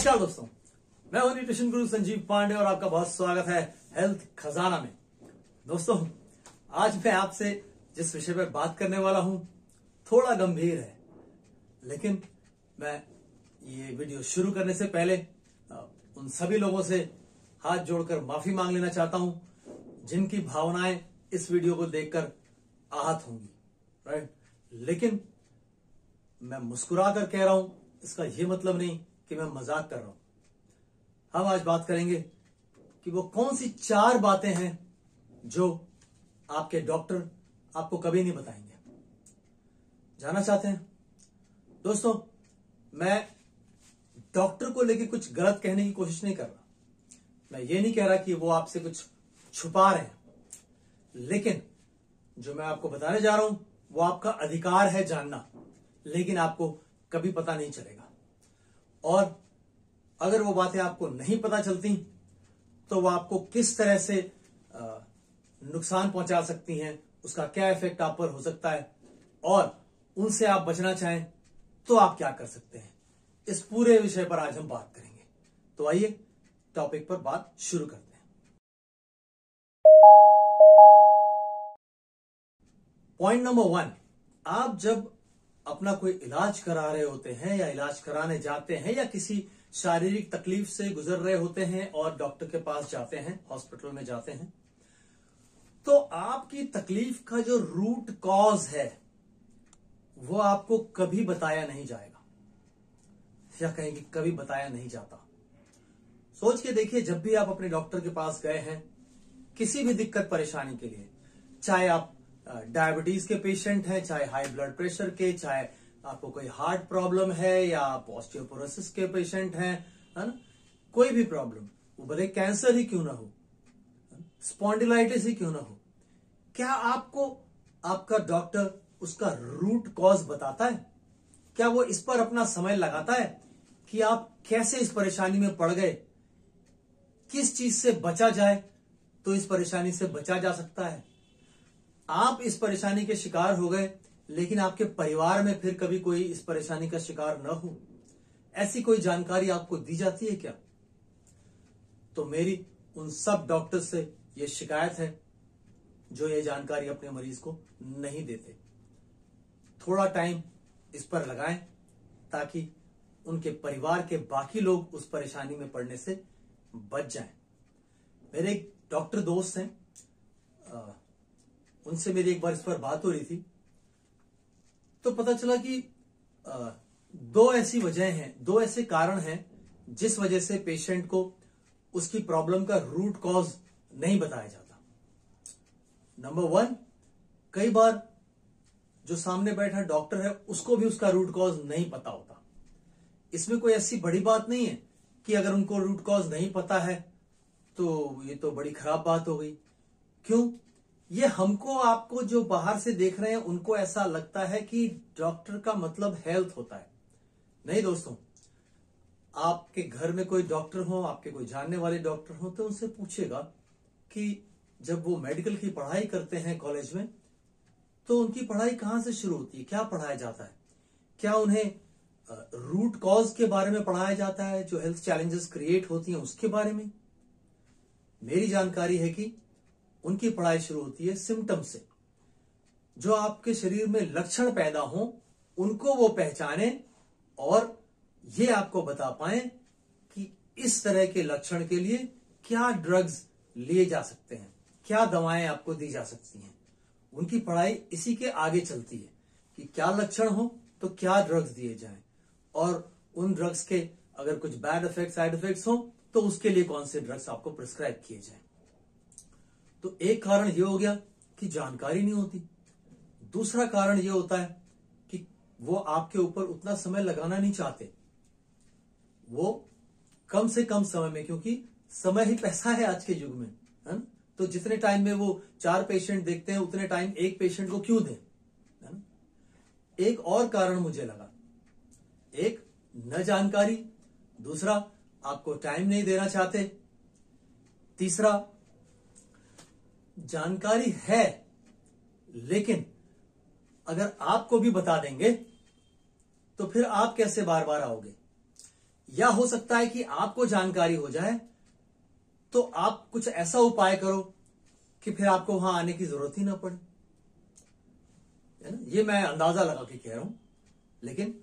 नमस्कार दोस्तों, मैं हूँ न्यूट्रिशन गुरु संजीव पांडे और आपका बहुत स्वागत है हेल्थ खजाना में। दोस्तों, आज मैं आपसे जिस विषय पर बात करने वाला हूँ, थोड़ा गंभीर है, लेकिन मैं ये वीडियो शुरू करने से पहले उन सभी लोगों से हाथ जोड़कर माफ़ी मांग लेना चाहता हूँ, जिनकी भावनाएँ इस वीडियो को देखकर आहत होंगी राइट लेकिन मैं मुस्कुरा कर कह रहा हूँ, इसका यह मतलब नहीं कि मैं मज़ाक कर रहा हूँ। हम आज बात करेंगे कि वो कौन सी चार बातें हैं जो आपके डॉक्टर आपको कभी नहीं बताएँगे। जाना चाहते हैं? दोस्तों, मैं डॉक्टर को लेके कुछ गलत कहने की कोशिश नहीं कर रहा। मैं ये नहीं कह रहा कि वो आपसे कुछ छुपा रहे हैं। लेकिन जो मैं आपको बताने जा रहा हूँ, वो आपका अधिकार है जानना। लेकिन आपको कभी पता नहीं चलेगा। और अगर वो बातें आपको नहीं पता चलती तो वो आपको किस तरह से नुकसान पहुँचा सकती हैं, उसका क्या इफ़ेक्ट आप पर हो सकता है, और उनसे आप बचना चाहें तो आप क्या कर सकते हैं। इस पूरे विषय पर आज हम बात करेंगे। तो आइए टॉपिक पर बात शुरू करते हैं। पॉइंट नंबर वन आप जब अपना कोई इलाज करा रहे होते हैं या इलाज कराने जाते हैं या किसी शारीरिक तकलीफ़ से गुजर रहे होते हैं और डॉक्टर के पास जाते हैं, हॉस्पिटल में जाते हैं तो आपकी तकलीफ़ का जो रूट कॉज है, वो आपको कभी बताया नहीं जाएगा। या कहें कि कभी बताया नहीं जाता। सोच के देखिए, जब भी आप अपने डॉक्टर के पास गए हैं, किसी भी दिक्कत परेशानी के लिए, चाहे आप डायबिटीज़ के पेशेंट हैं, चाहे हाई ब्लड प्रेशर के, चाहे आपको कोई हार्ट प्रॉब्लम है या आप ऑस्टियोपोरोसिस के पेशेंट हैं, है ना? कोई भी प्रॉब्लम वो भले कैंसर ही क्यों ना हो स्पॉन्डिलाइटिस ही क्यों ना हो, क्या आपको, आपका डॉक्टर उसका रूट कॉज बताता है? क्या वो इस पर अपना समय लगाता है कि आप कैसे इस परेशानी में पड़ गए? किस चीज़ से बचा जाए तो इस परेशानी से बचा जा सकता है? आप इस परेशानी के शिकार हो गए, लेकिन आपके परिवार में फिर कभी कोई इस परेशानी का शिकार न हो। ऐसी कोई जानकारी आपको दी जाती है क्या? तो मेरी उन सब डॉक्टर से यह शिकायत है, जो ये जानकारी अपने मरीज़ को नहीं देते। थोड़ा टाइम इस पर लगाएँ, ताकि उनके परिवार के बाकी लोग उस परेशानी में पड़ने से बच जाएँ। मेरे एक डॉक्टर दोस्त हैं उनसे मेरी एक बार इस पर बात हो रही थी। तो पता चला कि दो ऐसी वजह हैं, दो ऐसे कारण हैं जिस वजह से पेशेंट को उसकी प्रॉब्लम का रूट कॉज नहीं बताया जाता। नंबर वन, कई बार जो सामने बैठा डॉक्टर है, उसको भी उसका रूट कॉज नहीं पता होता। इसमें कोई ऐसी बड़ी बात नहीं है कि अगर उनको रूट कॉज नहीं पता है तो ये तो बड़ी खराब बात हो गई। क्यों? ये हमको, आपको जो बाहर से देख रहे हैं, उनको ऐसा लगता है कि डॉक्टर का मतलब हेल्थ होता है। नहीं दोस्तों, आपके घर में कोई डॉक्टर हो, आपके कोई जानने वाले डॉक्टर हो तो उनसे पूछेगा कि जब वो मेडिकल की पढ़ाई करते हैं कॉलेज में तो उनकी पढ़ाई कहाँ से शुरू होती है? क्या पढ़ाया जाता है? क्या उन्हें रूट कॉज के बारे में पढ़ाया जाता है, जो हेल्थ चैलेंजेस क्रिएट होती हैं उसके बारे में? मेरी जानकारी है कि उनकी पढ़ाई शुरू होती है सिम्टम से। जो आपके शरीर में लक्षण पैदा हो, उनको वो पहचाने और ये आपको बता पाए कि इस तरह के लक्षण के लिए क्या ड्रग्स लिए जा सकते हैं, क्या दवाएँ आपको दी जा सकती हैं। उनकी पढ़ाई इसी के आगे चलती है कि क्या लक्षण हो तो क्या ड्रग्स दिए जाएँ और उन ड्रग्स के अगर कुछ बैड इफ़ेक्ट साइड इफेक्ट्स हो तो उसके लिए कौन से ड्रग्स आपको प्रिस्क्राइब किए जाएँ। तो एक कारण यह हो गया कि जानकारी नहीं होती। दूसरा कारण यह होता है कि वो आपके ऊपर उतना समय लगाना नहीं चाहते। वो कम से कम समय में, क्योंकि समय ही पैसा है आज के युग में, है ना? तो जितने टाइम में वो चार पेशेंट देखते हैं, उतने टाइम एक पेशेंट को क्यों दें, है ना? एक और कारण मुझे लगा। एक, न जानकारी। दूसरा, आपको टाइम नहीं देना चाहते। तीसरा जानकारी है, लेकिन अगर आपको भी बता देंगे तो फिर आप कैसे बार बार आओगे? या हो सकता है कि आपको जानकारी हो जाए तो आप कुछ ऐसा उपाय करो कि फिर आपको वहाँ आने की ज़रूरत ही ना पड़े। है ना? ये मैं अंदाज़ा लगा के कह रहा हूँ। लेकिन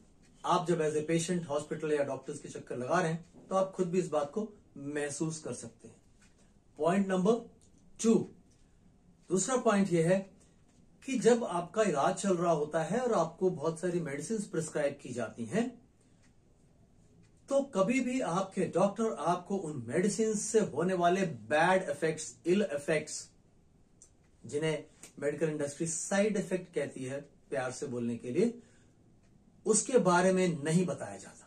आप जब एज ए पेशेंट हॉस्पिटल या डॉक्टर्स के चक्कर लगा रहे हैं तो आप खुद भी इस बात को महसूस कर सकते हैं। पॉइंट नंबर टू दूसरा पॉइंट यह है कि जब आपका इलाज चल रहा होता है और आपको बहुत सारी मेडिसिन प्रिस्क्राइब की जाती हैं तो कभी भी आपके डॉक्टर आपको उन मेडिसिन से होने वाले बैड इफेक्ट्स इल इफेक्ट्स जिन्हें मेडिकल इंडस्ट्री साइड इफ़ेक्ट कहती है प्यार से बोलने के लिए, उसके बारे में नहीं बताया जाता।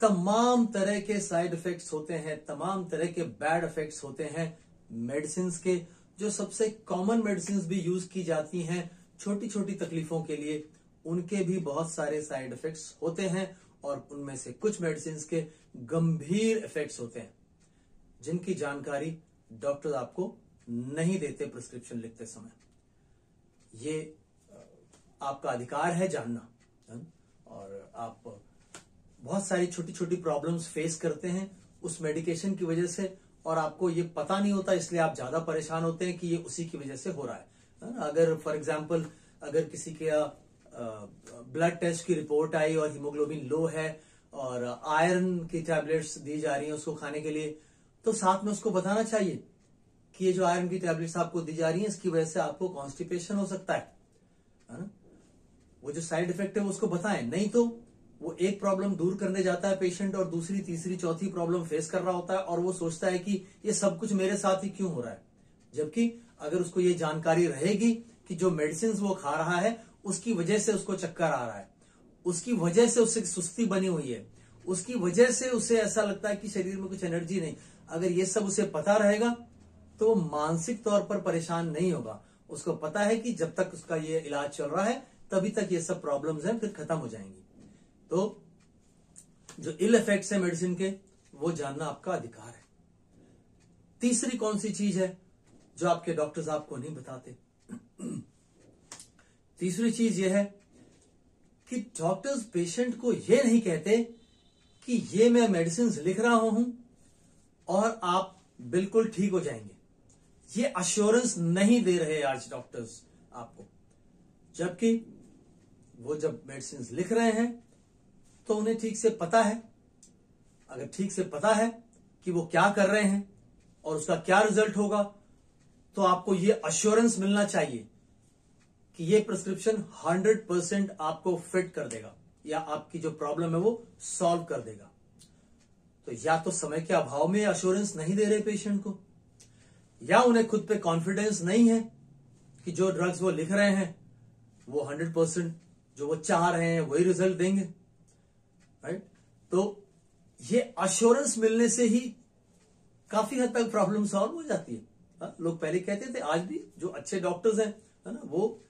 तमाम तरह के साइड इफेक्ट्स होते हैं, तमाम तरह के बैड इफेक्ट्स होते हैं मेडिसिन के, जो सबसे कॉमन मेडिसिन भी यूज़ की जाती हैं छोटी छोटी तकलीफों के लिए, उनके भी बहुत सारे साइड इफेक्ट्स होते हैं और उनमें से कुछ मेडिसिन के गंभीर इफेक्ट्स होते हैं, जिनकी जानकारी डॉक्टर आपको नहीं देते प्रिस्क्रिप्शन लिखते समय। ये आपका अधिकार है जानना और आप बहुत सारी छोटी छोटी प्रॉब्लम्स फेस करते हैं, उस मेडिकेशन की वजह से और आपको ये पता नहीं होता, इसलिए आप ज़्यादा परेशान होते हैं कि ये उसी की वजह से हो रहा है। अगर फॉर एग्ज़ाम्पल अगर किसी के ब्लड टेस्ट की रिपोर्ट आई और हीमोग्लोबिन लो है और आयरन की टैबलेट्स दी जा रही हैं उसको खाने के लिए तो साथ में उसको बताना चाहिए कि ये जो आयरन की टैबलेट्स आपको दी जा रही हैं, इसकी वजह से आपको कॉन्स्टिपेशन हो सकता है। ना? वो जो साइड इफ़ेक्ट है उसको बताएँ। नहीं तो वो एक प्रॉब्लम दूर करने जाता है पेशेंट और दूसरी, तीसरी, चौथी प्रॉब्लम फेस कर रहा होता है और वो सोचता है कि ये सब कुछ मेरे साथ ही क्यों हो रहा है? जबकि अगर उसको ये जानकारी रहेगी कि जो मेडिसिन वो खा रहा है, उसकी वजह से उसको चक्कर आ रहा है। उसकी वजह से उससे सुस्ती बनी हुई है। उसकी वजह से उसे ऐसा लगता है कि शरीर में कुछ एनर्जी नहीं। अगर ये सब उसे पता रहेगा तो मानसिक तौर पर परेशान नहीं होगा। उसको पता है कि जब तक उसका ये इलाज चल रहा है, तभी तक ये सब प्रॉब्लम्स हैं, फिर खत्म हो जाएँगी। तो जो इल इफेक्ट्स है मेडिसिन के, वो जानना आपका अधिकार है। तीसरी कौन सी चीज़ है जो आपके डॉक्टर्स आपको नहीं बताते? तीसरी चीज़ यह है कि डॉक्टर्स पेशेंट को यह नहीं कहते कि ये मैं मेडिसिन लिख रहा हूँ और आप बिल्कुल ठीक हो जाएँगे। ये अश्योरेंस नहीं दे रहे आज डॉक्टर्स आपको। जबकि वो जब मेडिसिन लिख रहे हैं तो उन्हें ठीक से पता है, अगर ठीक से पता है कि वो क्या कर रहे हैं और उसका क्या रिज़ल्ट होगा तो आपको ये अश्योरेंस मिलना चाहिए कि ये प्रिस्क्रिप्शन 100 परसेंट आपको फिट कर देगा या आपकी जो प्रॉब्लम है वो सॉल्व कर देगा। तो या तो समय के अभाव में अश्योरेंस नहीं दे रहे पेशेंट को, या उन्हें खुद पे कॉन्फिडेंस नहीं है कि जो ड्रग्स वो लिख रहे हैं, वो 100 परसेंट जो वो चाह रहे हैं वही रिज़ल्ट देंगे। राइट तो ये अश्योरेंस मिलने से ही काफ़ी हद तक प्रॉब्लम सॉल्व हो जाती है। हा? लोग पहले कहते थे, आज भी जो अच्छे डॉक्टर्स हैं, है ना, वो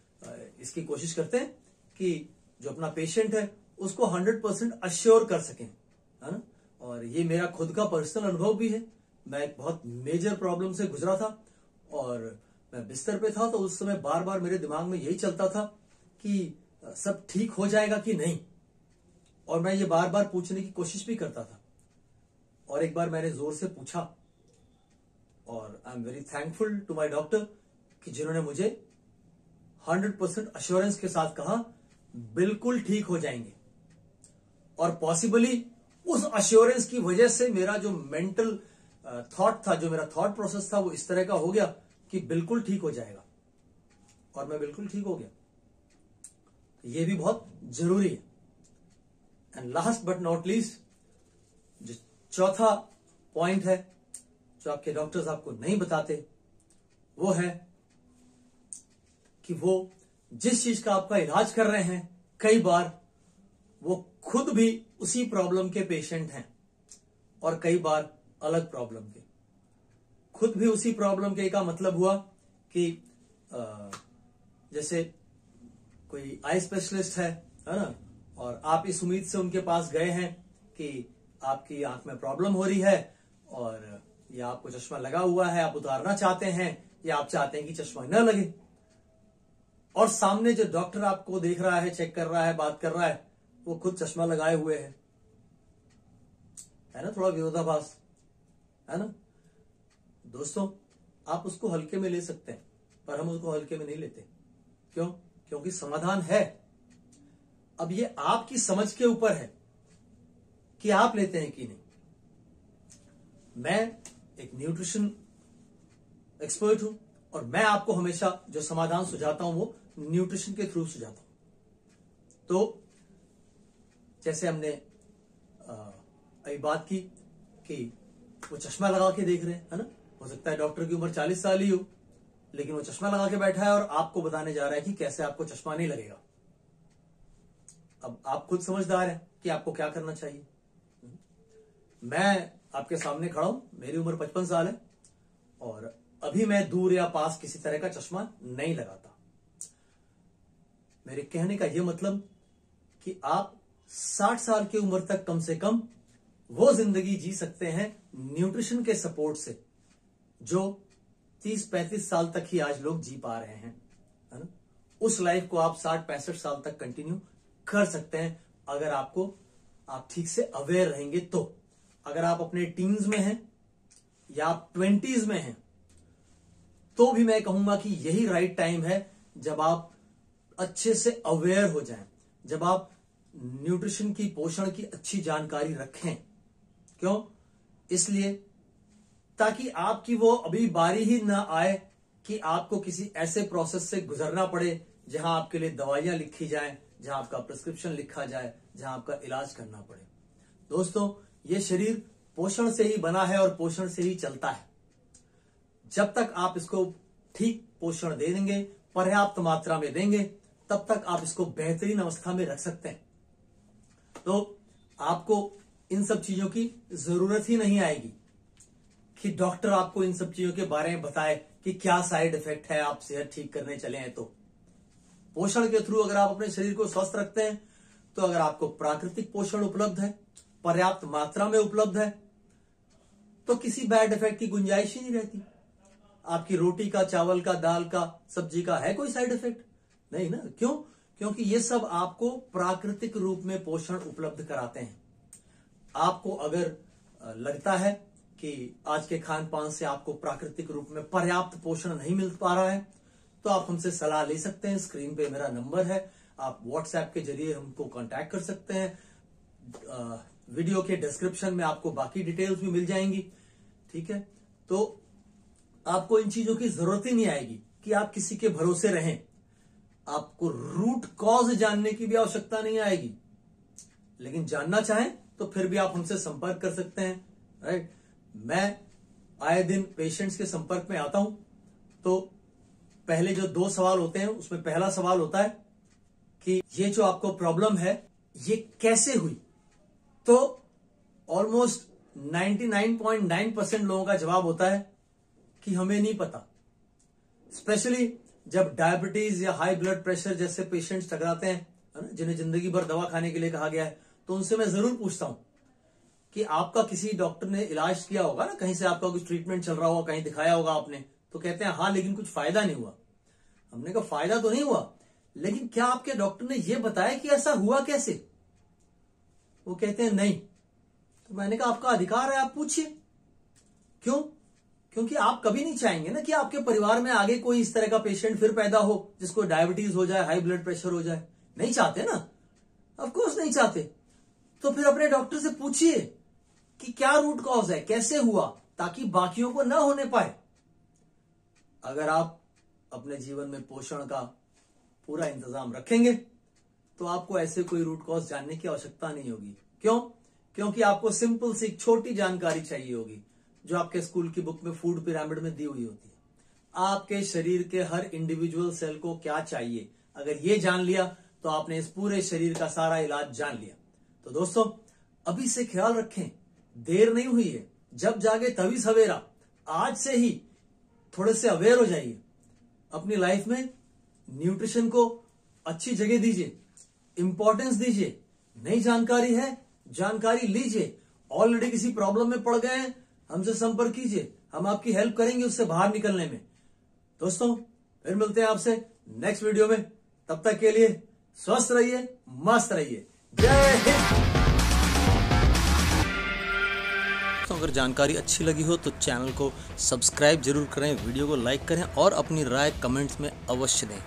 इसकी कोशिश करते हैं कि जो अपना पेशेंट है, उसको 100 परसेंट अश्योर कर सकें, है ना। और ये मेरा खुद का पर्सनल अनुभव भी है। मैं एक बहुत मेजर प्रॉब्लम से गुजरा था और मैं बिस्तर पे था तो उस समय बार बार मेरे दिमाग में यही चलता था कि सब ठीक हो जाएगा कि नहीं। और मैं ये बार बार पूछने की कोशिश भी करता था। और एक बार मैंने ज़ोर से पूछा, और I am very thankful to my doctor कि जिन्होंने मुझे 100 परसेंट अश्योरेंस के साथ कहा, बिल्कुल ठीक हो जाएँगे। और पॉसिबली उस अश्योरेंस की वजह से मेरा जो मेंटल थॉट था, जो मेरा थॉट प्रोसेस था, वो इस तरह का हो गया कि बिल्कुल ठीक हो जाएगा। और मैं बिल्कुल ठीक हो गया। ये भी बहुत ज़रूरी है। And last but not least जो चौथा पॉइंट है, जो आपके डॉक्टर्स आपको नहीं बताते, वो है कि वो जिस चीज़ का आपका इलाज कर रहे हैं, कई बार वो खुद भी उसी प्रॉब्लम के पेशेंट हैं और कई बार अलग प्रॉब्लम के। खुद भी उसी प्रॉब्लम के का मतलब हुआ कि जैसे कोई आई स्पेशलिस्ट है है ना? और आप इस उम्मीद से उनके पास गए हैं कि आपकी आँख में प्रॉब्लम हो रही है और या आपको चश्मा लगा हुआ है, आप उतारना चाहते हैं या आप चाहते हैं कि चश्मा न लगे। और सामने जो डॉक्टर आपको देख रहा है चेक कर रहा है, बात कर रहा है, वो खुद चश्मा लगाए हुए है। है ना, थोड़ा विरोधाभास। है ना? दोस्तों, आप उसको हल्के में ले सकते हैं, पर हम उसको हल्के में नहीं लेते। क्यों? क्योंकि समाधान है। अब ये आपकी समझ के ऊपर है कि आप लेते हैं कि नहीं। मैं एक न्यूट्रिशन एक्सपर्ट हूँ और मैं आपको हमेशा जो समाधान सुझाता हूँ वो न्यूट्रिशन के थ्रू सुझाता हूँ। तो जैसे हमने अभी बात की कि वो चश्मा लगा के देख रहे हैं, है ना? हो सकता है डॉक्टर की उम्र 40 साल ही हो, लेकिन वो चश्मा लगा के बैठा है और आपको बताने जा रहा है कि कैसे आपको चश्मा नहीं लगेगा। अब आप खुद समझदार हैं कि आपको क्या करना चाहिए। मैं आपके सामने खड़ा हूँ, मेरी उम्र पचपन साल है, और अभी मैं दूर या पास किसी तरह का चश्मा नहीं लगाता। मेरे कहने का यह मतलब कि आप 60 साल की उम्र तक कम से कम वो ज़िंदगी जी सकते हैं न्यूट्रिशन के सपोर्ट से, जो 30-35 साल तक ही आज लोग जी पा रहे हैं। उस लाइफ को आप 60 पैंसठ साल तक कंटिन्यू कर सकते हैं। अगर आपको, आप ठीक से अवेयर रहेंगे तो। अगर आप अपने टीन्स में हैं या आप ट्वेंटीज में हैं तो भी मैं कहूँगा कि यही राइट टाइम है जब आप अच्छे से अवेयर हो जाएँ, जब आप न्यूट्रिशन की, पोषण की अच्छी जानकारी रखें। क्यों? इसलिए ताकि आपकी वो अभी बारी ही ना आए कि आपको किसी ऐसे प्रोसेस से गुजरना पड़े जहाँ आपके लिए दवाइयाँ लिखी जाए जहाँ आपका प्रिस्क्रिप्शन लिखा जाए, जहाँ आपका इलाज करना पड़े। दोस्तों, ये शरीर पोषण से ही बना है और पोषण से ही चलता है। जब तक आप इसको ठीक पोषण दे देंगे, पर्याप्त मात्रा में देंगे, तब तक आप इसको बेहतरीन अवस्था में रख सकते हैं। तो आपको इन सब चीज़ों की ज़रूरत ही नहीं आएगी कि डॉक्टर आपको इन सब चीज़ों के बारे में बताए कि क्या साइड इफ़ेक्ट है, आप सेहत ठीक करने चले हैं तो। पोषण के थ्रू अगर आप अपने शरीर को स्वस्थ रखते हैं तो अगर आपको प्राकृतिक पोषण उपलब्ध है, पर्याप्त मात्रा में उपलब्ध है तो किसी बैड इफ़ेक्ट की गुंजाइश ही नहीं रहती। आपकी रोटी का, चावल का, दाल का, सब्ज़ी का है कोई साइड इफ़ेक्ट नहीं ना? क्यों? क्योंकि ये सब आपको प्राकृतिक रूप में पोषण उपलब्ध कराते हैं। आपको अगर लगता है कि आज के खान पान से आपको प्राकृतिक रूप में पर्याप्त पोषण नहीं मिल पा रहा है तो आप हमसे सलाह ले सकते हैं। स्क्रीन पे मेरा नंबर है। आप व्हाट्सएप के ज़रिए हमको कांटेक्ट कर सकते हैं। वीडियो के डिस्क्रिप्शन में आपको बाकी डिटेल्स भी मिल जाएँगी। ठीक है? तो आपको इन चीज़ों की ज़रूरत ही नहीं आएगी कि आप किसी के भरोसे रहें। आपको रूट कॉज जानने की भी आवश्यकता नहीं आएगी। लेकिन जानना चाहें तो फिर भी आप हमसे संपर्क कर सकते हैं। राइट मैं आए दिन पेशेंट्स के संपर्क में आता हूँ। तो पहले जो दो सवाल होते हैं, उसमें पहला सवाल होता है कि ये जो आपको प्रॉब्लम है, ये कैसे हुई? तो ऑलमोस्ट 99.9 परसेंट लोगों का जवाब होता है कि हमें नहीं पता। स्पेशली जब डायबिटीज़ या हाई ब्लड प्रेशर जैसे पेशेंट्स टकराते हैं जिन्हें ज़िंदगी भर दवा खाने के लिए कहा गया है तो उनसे मैं ज़रूर पूछता हूँ कि आपका किसी डॉक्टर ने इलाज किया होगा ना? कहीं से आपका कुछ ट्रीटमेंट चल रहा होगा, कहीं दिखाया होगा आपने तो कहते हैं हाँ लेकिन कुछ फ़ायदा नहीं हुआ। हमने कहा, फ़ायदा तो नहीं हुआ, लेकिन क्या आपके डॉक्टर ने यह बताया कि ऐसा हुआ कैसे? वो कहते हैं, नहीं। तो मैंने कहा, आपका अधिकार है, आप पूछिए। क्यों? क्योंकि आप कभी नहीं चाहेंगे ना कि आपके परिवार में आगे कोई इस तरह का पेशेंट फिर पैदा हो, जिसको डायबिटीज़ हो जाए हाई ब्लड प्रेशर हो जाए। नहीं चाहते ना? ऑफकोर्स नहीं चाहते। तो फिर अपने डॉक्टर से पूछिए कि क्या रूट कॉज है, कैसे हुआ, ताकि बाकियों को ना होने पाए। अगर आप अपने जीवन में पोषण का पूरा इंतज़ाम रखेंगे तो आपको ऐसे कोई रूट कॉज जानने की आवश्यकता नहीं होगी। क्यों? क्योंकि आपको सिंपल सी छोटी जानकारी चाहिए होगी, जो आपके स्कूल की बुक में फ़ूड पिरामिड में दी हुई होती है। आपके शरीर के हर इंडिविजुअल सेल को क्या चाहिए? अगर ये जान लिया तो आपने इस पूरे शरीर का सारा इलाज जान लिया। तो दोस्तों, अभी से ख्याल रखें, देर नहीं हुई है। जब जागे तभी सवेरा। आज से ही थोड़े से अवेयर हो जाइए। अपनी लाइफ में न्यूट्रिशन को अच्छी जगह दीजिए। इंपॉर्टेंस दीजिए। नई जानकारी है, जानकारी लीजिए। ऑलरेडी किसी प्रॉब्लम में पड़ गए हैं, हमसे संपर्क कीजिए। हम आपकी हेल्प करेंगे उससे बाहर निकलने में। दोस्तों, फिर मिलते हैं आपसे नेक्स्ट वीडियो में। तब तक के लिए स्वस्थ रहिए, मस्त रहिए। जय हिंद! अगर जानकारी अच्छी लगी हो तो चैनल को सब्सक्राइब ज़रूर करें, वीडियो को लाइक करें और अपनी राय कमेंट्स में अवश्य दें।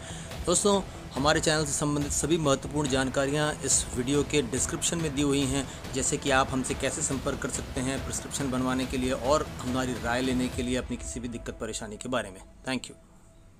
दोस्तों, हमारे चैनल से संबंधित सभी महत्वपूर्ण जानकारियाँ इस वीडियो के डिस्क्रिप्शन में दी हुई हैं, जैसे कि आप हमसे कैसे संपर्क कर सकते हैं, प्रिस्क्रिप्शन बनवाने के लिए और हमारी राय लेने के लिए अपनी किसी भी दिक्कत, परेशानी के बारे में। Thank you.